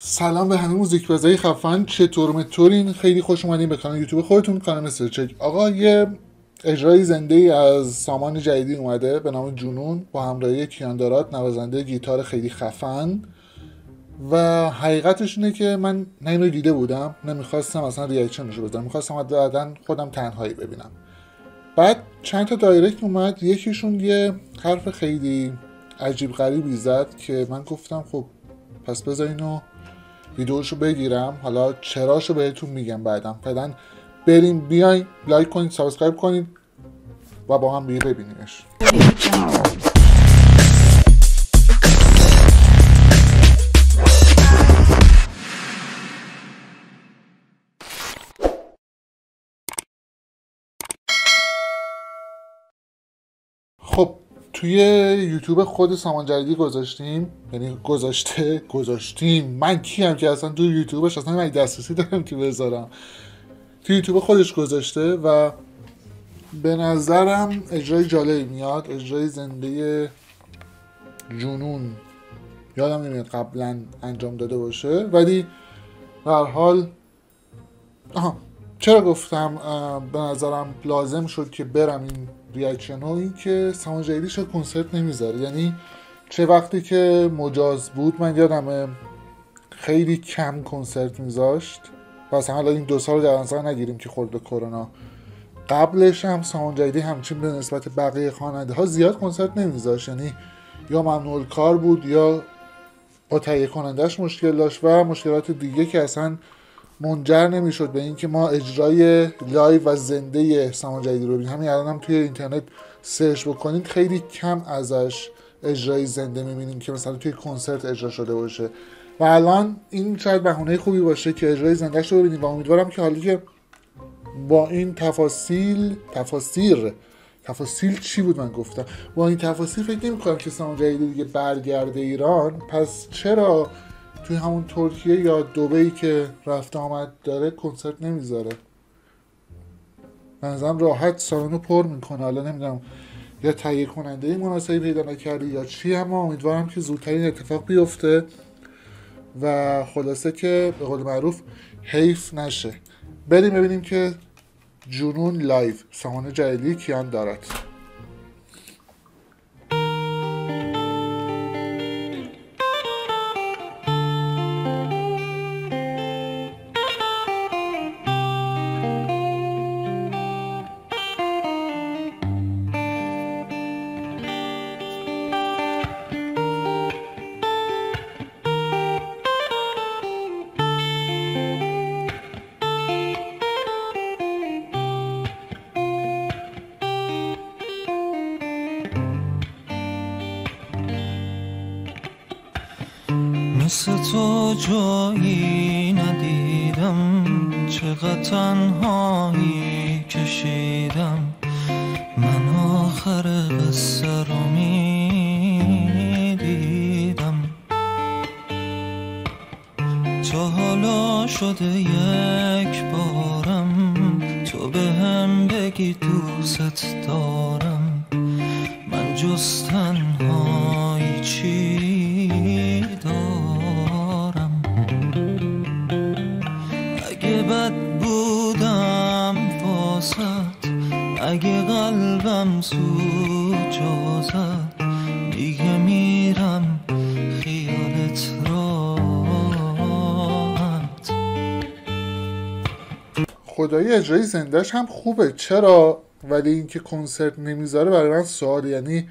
سلام به همه موزیک بازای خفن. چطور مطورین خیلی خوش اومدین به کانال یوتیوب خودتون. کانال مستر چک. آقا یه اجرای زنده ای از سامان جلیلی اومده به نام جنون با همراهی کیان دارات نوازنده گیتار خیلی خفن. و حقیقتش اینه که من نه اینو دیده بودم نمی‌خواستم اصلا reaction شو بزنم می‌خواستم بعدا خودم تنهایی ببینم. بعد چند تا direct اومد. یکیشون یه حرف خیلی عجیب غریبی زد که من گفتم خب پس بذار اینو ویدیوشو بگیرم. حالا چراشو بهتون میگم بعدم. فعلا بریم بیاین like کنید subscribe کنید و با هم بیه ببینیمش. توی یوتیوب خود سامان جدیدی گذاشتیم. یعنی گذاشته گذاشتیم. من کیم که اصلا توی یوتیوبش اصلا من دسترسی دارم که بذارم. توی یوتیوب خودش گذاشته و به نظرم اجرای جالبی میاد. اجرای زنده جنون. یادم نمیاد قبلا انجام داده باشه. ولی به حال آها چرا گفتم به نظرم لازم شد که برم این ریاکشن هایی که سامان جدیدی شد کنسرت نمی‌ذاره. یعنی چه وقتی که مجاز بود من یادم خیلی کم کنسرت میذاشت. و اصلا حالا این دو سال در نظر نگیریم که خورد به کرونا. قبلش هم سامان جدیدی همچین به نسبت بقیه خواننده ها زیاد کنسرت نمیذاشت. یعنی یا ممنوع کار بود یا با تهیه کنندهش مشکل داشت و مشکلات دیگه که اصلا منجر نمی‌شد به اینکه ما اجرای live و زنده سامان جلیلی رو ببینیم. همین الان هم توی اینترنت search بکنید خیلی کم ازش اجرای زنده می‌بینیم که مثلا توی کنسرت اجرا شده باشه. و الان این شاید بهونه خوبی باشه که اجرای زندهش رو ببینیم و امیدوارم که حالی که با این تفاصیل تفاصیل تفاصیل چی بود من گفتم؟ با این تفاصیل فکر نمی کنم که سامان جلیلی دیگه برگرده ایران. پس چرا توی همون ترکیه یا دوبی که رفته آمد داره کنسرت نمی‌ذاره. بنظرم راحت سالن پر می‌کنه. حالا نمی‌دونم یا تهیه کننده مناسبی پیدا نکردی یا چی اما امیدوارم که زودتر این اتفاق بیفته و خلاصه که به قول معروف حیف نشه. بریم ببینیم که جنون live سامان جلیلی کیان دارات. تو جایی ندیدم. چقدر تنهایی کشیدم. من آخر قصه رو می‌دیدم. تا حالا شده یک بارم تو به هم بگی دوست دارم. من جز بد بودم واسد. اگه قلبم سود جازد دیگه میرم خیالت راحت خدایی اجرای زندهش هم خوبه. چرا؟ ولی اینکه کنسرت نمی‌ذاره برای من سوال. یعنی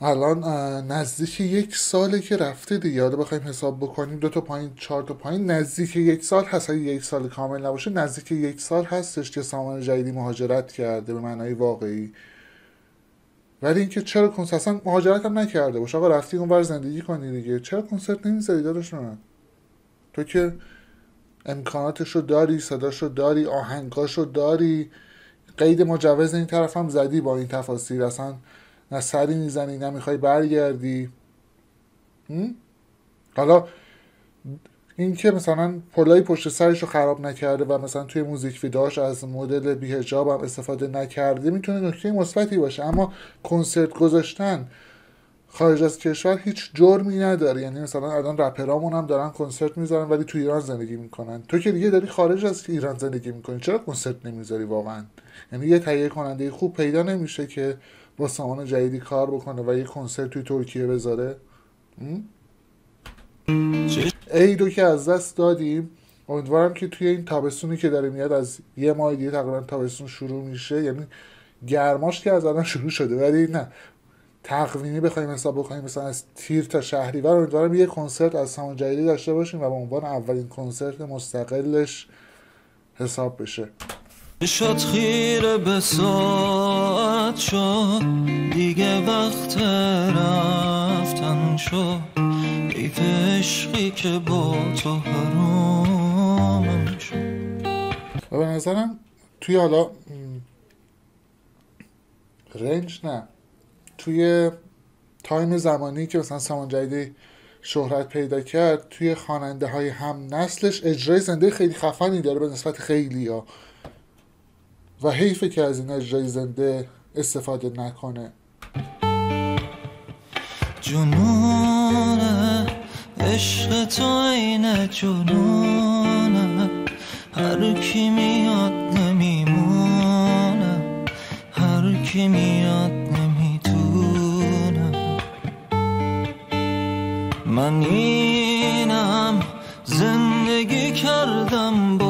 الان نزدیک یک ساله که رفته دیگه. حالا بخوایم حساب بکنیم دو تا پایین چهار تا پایین. نزدیک یک سال هست. اگه یک سال کامل نباشه نزدیک یک سال هستش که سامان جدیدی مهاجرت کرده به معنای واقعی. ولی اینکه چرا کنسرت؟ اصلا مهاجرت هم نکرده باشه. آقا رفتی اونور زندگی کنی دیگه. چرا کنسرت نمی‌ذاری داداش من؟ تو که امکاناتش رو داری صداش رو داری آهنگاش رو داری. قید مجوز این طرف هم زدی با این تفاصیل. اصلا نه سری می‌زنی نه می‌خوای برگردی. حالا این که مثلا پلای پشت سرش رو خراب نکرده و مثلا توی موزیک ویداش از مدل بیهجاب هم استفاده نکرده می‌تونه نکته مثبتی باشه. اما کنسرت گذاشتن خارج از کشور هیچ جرمی نداره. یعنی مثلا الان رپرامون هم دارن کنسرت می‌ذارن ولی تو ایران زندگی می‌کنن. تو که دیگه داری خارج از ایران زندگی می‌کنی چرا کنسرت نمی‌ذاری واقعا؟ یعنی یه تهیه کننده خوب پیدا نمیشه که با سامان جدیدی کار بکنه و یه کنسرت توی ترکیه بذاره؟ عیدو که از دست دادیم امیدوارم که توی این تابستونی که داره میاد از یه ماه دیگه تقریبا تابستون شروع میشه. یعنی گرماش که از الان شروع شده ولی نه. تقویمی بخوایم حساب بکنیم مثلا از تیر تا شهریور امیدوارم یه کنسرت از سامان جدیدی داشته باشیم و به عنوان اولین کنسرت مستقلش حساب بشه. شد خیره به ساعت شد دیگه وقت رفتن شد. حیف عشقی که با تو حرامم شد. و به نظرم توی حالا رنج نه. توی تایم زمانی که مثلا سامان جدیدی شهرت پیدا کرد توی خواننده های هم نسلش اجرای زنده خیلی خفنی داره به نسبت خیلی ها و حیفه که از این اجرای زنده استفاده نکنه. جنونه عشق تو عین جنونه. هر کی میاد نمیمونه هر کی میاد نمی‌تونه من اینم زندگی کردم با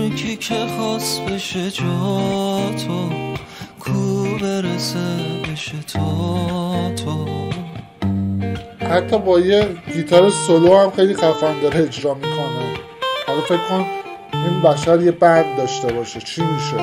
هر کی که خواست بشه جا تو کو برسه بشه تا تو. حتی با یه گیتار سولو هم خیلی خفن داره اجرا می‌کنه. حالا فکر کن این بشر یه بند داشته باشه. چی میشه؟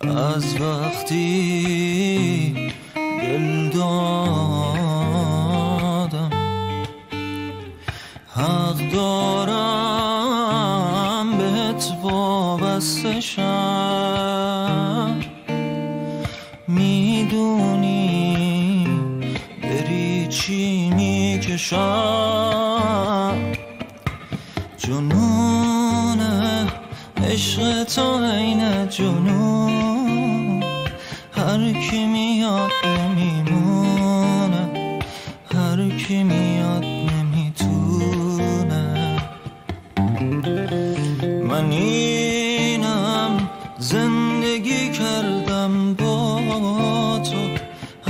از وقتی دل دادم حق دارم بهت وابسته شم. می‌دونی بری چی می‌کشم؟ جنونه عشق تو عین جنون. کی میاد نمیمونه. هر کی میاد نمی‌تونه. من اینم زندگی کردم با تو.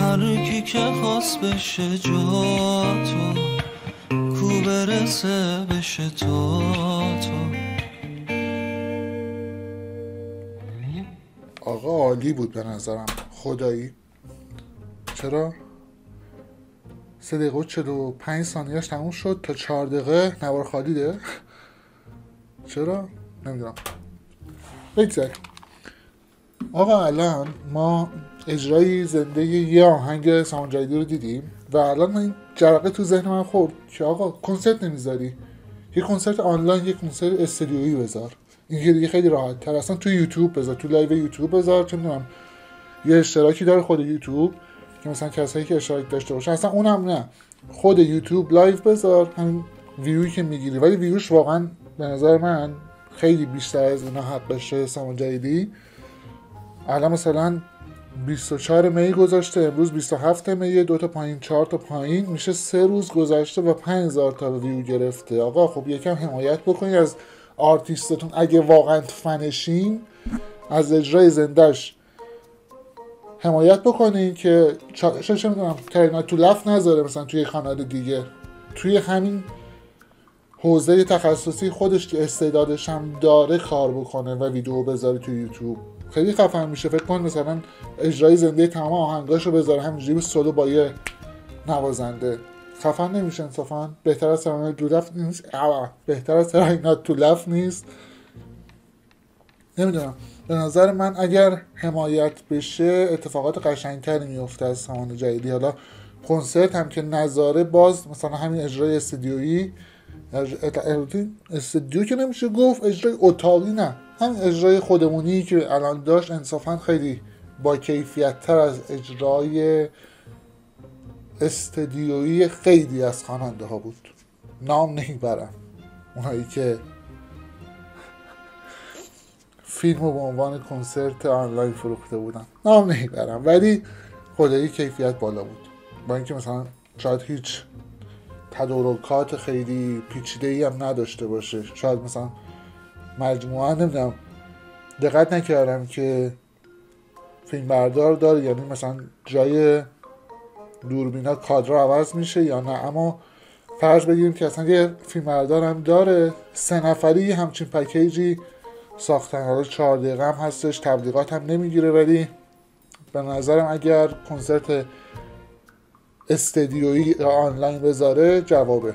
هر کی که خواست بشه جا تو. کو برسه بشه تا تو. آقا عالی بود به نظرم. خدایی. چرا؟ سه دقیقه و چلو پنج ثانیهش تموم شد تا چهار دقیقه. نوار خالیده. چرا؟ نمی‌دونم. بگذاریم آقا الان ما اجرای زنده یه آهنگ سامان رو دیدیم و الان این جرقه تو ذهن من خورد که آقا کنسرت نمی‌ذاری. یه کنسرت آنلاین یه کنسرت استودیویی بذار. این دیگه خیلی راحت تر اصلا تو یوتیوب بذار تو live یوتیوب بذار. چه می‌دونم. یه اشتراکی داره خود یوتیوب که مثلا کسایی که اشتراک داشته باشه اصلا اونم نه. خود یوتیوب live بذار همین ویوی که می‌گیری. ولی ویوش واقعا به نظر من خیلی بیشتر از اینا حقشه سامان جلیلی. الان مثلا 24 می گذاشته امروز 27 می دو تا پایین چهار تا پایین. میشه سه روز گذشته و 5000 تا ویو گرفته. آقا خب یکم حمایت بکنید از آرتیستتون. اگه واقعا فنشین از اجرای زندهش حمایت بکنین که چه می‌دونم کرینا تو لف نذاره مثلا توی کانال دیگه. توی همین حوزه تخصصی خودش که استعدادش هم داره کار بکنه و ویدیو بذاره تو یوتیوب. خیلی خفن میشه. فکر کن مثلا اجرای زنده تمام آهنگاشو بذاره. همینجوری سولو با یه نوازنده. خفن نمیشه انصافا. بهتر از سرانه دو لف نیست. بهتر از سرانه تو لف نیست. نمی‌دونم. به نظر من اگر حمایت بشه اتفاقات قشنگتری میفته از سامان جدیدی. حالا کنسرت هم که نظاره باز مثلا همین اجرای استدیویی استدیو که نمیشه گفت اجرای اتاقی نه. همین اجرای خودمونی که الان داشت انصافا خیلی با کیفیت تر از اجرای استدیویی خیلی از خواننده ها بود. نام نمی‌برم. اونایی که فیلم رو به عنوان کنسرت آنلاین فروخته بودن. نام نمی‌برم ولی خدایی کیفیت بالا بود. با اینکه مثلا شاید هیچ تدارکات خیلی پیچیده ای هم نداشته باشه. شاید مثلا مجموعه نمی‌دونم. دقت نکردم که فیلم بردار داره یعنی مثلا جای دوربینا کادر عوض میشه یا نه. اما فرض بگیریم که اصلا یه فیلم بردار هم داره سه نفری همچین package ی ساختن حالا چهار دقیقه هم هستش تبلیغات هم نمی‌گیره ولی به نظرم اگر کنسرت استدیویی آنلاین بذاره جوابه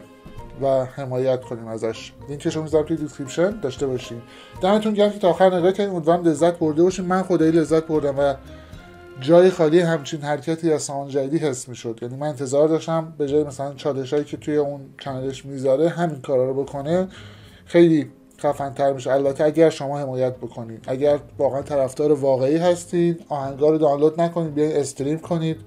و حمایت کنیم ازش. لینکش رو می‌ذارم توی description داشته باشیم دمتون گرم که تا آخر نگاه کردین. امیدوارم لذت برده باشیم من خدایی لذت بردم و جای خالی همچین حرکتی از سامان جلیلی حس می‌شد. یعنی من انتظار داشتم به جای مثلا چالشایی که توی اون channel ش می‌ذاره همین کارا رو بکنه. خیلی خفن تر میشه. البته اگر شما حمایت بکنید اگر واقعا طرفدار واقعی هستید آهنگا رو دانلود نکنید بیاین stream کنید.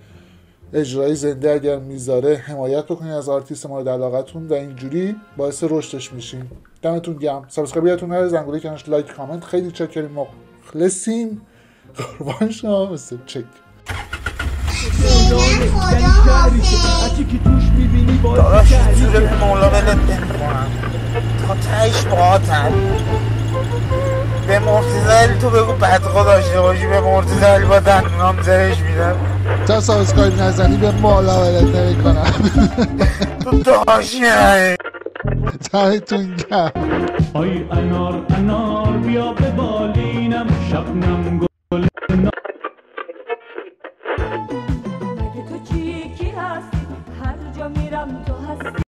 اجرای زنده اگر می‌ذاره حمایت بکنید از آرتیست مورد علاقتون و اینجوری باعث رشدش میشین. دمتون گرم. سابسکرایب یادتون نره زنگوله کنارش لایک کامنت. خیلی چکریم. مخلصیم. قربان شما. مثل چک. داداش صورت تهش باهاتم. به مرتزل تو بگو بدخوا داشته باشی به مرتزل با دندونام زرش میدم. تا سابسکرایب نزنی به مالا ولت نمی کنم تو داشتی دمتون گرم. آی انار انار بیا به بالینم شبنم